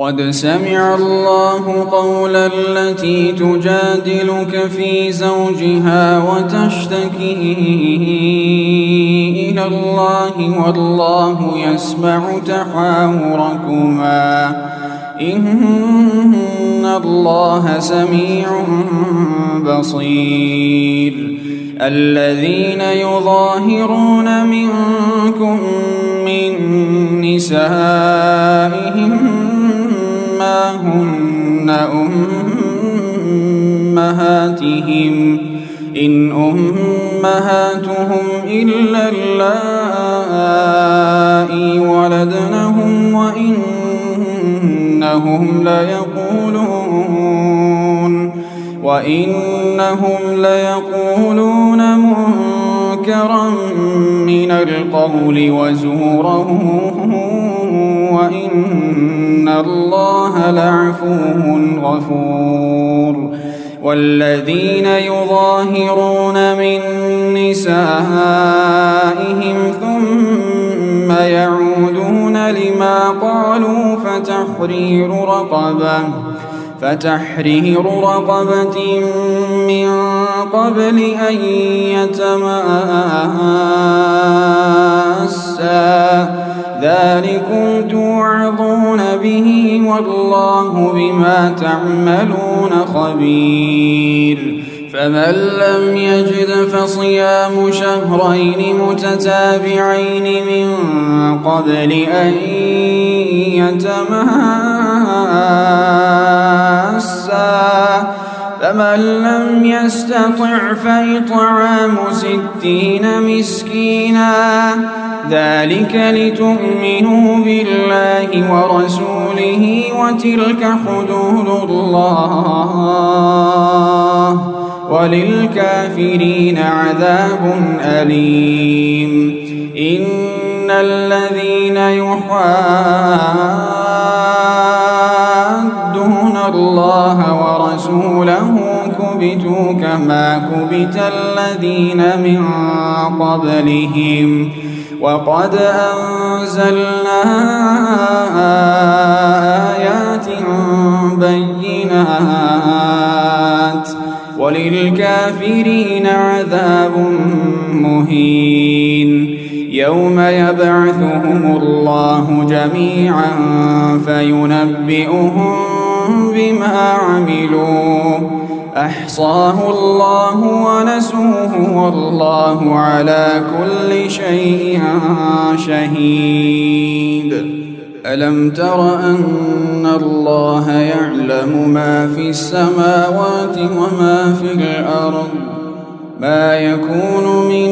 قد سمع الله قول التي تجادلك في زوجها وتشتكي إلى الله والله يسمع تحاوركما. إن الله سميع بصير. الذين يظاهرون منكم من نسائهم أمهاتهم إن أمهاتهم إلا اللائي ولدنهم وإنهم ليقولون وإنهم ليقولون منكرا من القول وزورا وإن الله لعفو غفور. والذين يظاهرون من نسائهم ثم يعودون لما قالوا فتحرير رقبة فتحرير رقبة من قبل أن يتماسا. ذلكم توعظون به والله بما تعملون خبير. فمن لم يجد فصيام شهرين متتابعين من قبل أن يتماسا فمن لم يستطع فإطعام ستين مسكينا ذلك لتؤمنوا بالله ورسوله وتلك حدود الله وللكافرين عذاب أليم إن الذين يحادون الله ورسوله كبتوا كما كبت الذين من قبلهم وقد أنزلنا آيات بينات وللكافرين عذاب مهين يوم يبعثهم الله جميعا فينبئهم بما عملوا أحصاه الله ونسوه والله على كل شيء شهيد. ألم تر أن الله يعلم ما في السماوات وما في الأرض؟ ما يكون من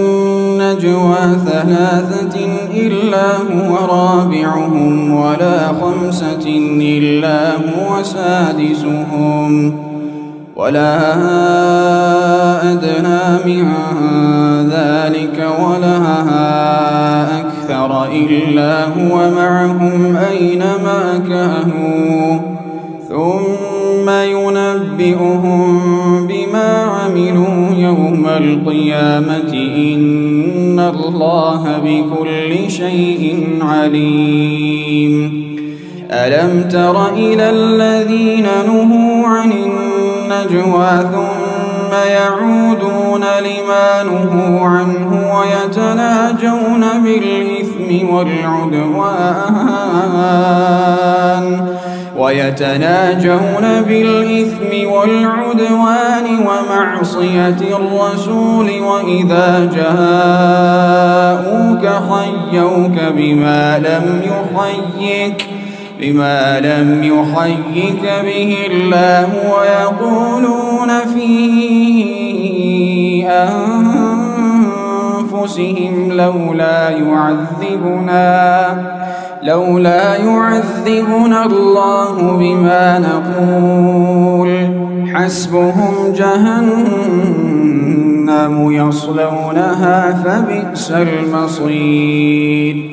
نجوى ثلاثة إلا هو رابعهم ولا خمسة إلا هو سادسهم. ولا أدنى من ذلك ولا أكثر إلا هو معهم أينما كانوا. ثم ينبئهم بما عملوا يوم القيامة. إن الله بكل شيء عليم. ألم تر إلى الذين نهوا عن النجوى ثم يعودون لما نهوا عنه ويتناجون بالإثم والعدوان ويتناجون بالإثم والعدوان ومعصية الرسول وإذا جاءوك حيوك بما لم يحيك بما لم يحيك به الله ويقولون في أنفسهم لولا يعذبنا لولا يعذبنا الله بما نقول. حسبهم جهنم يصلونها فبئس المصير.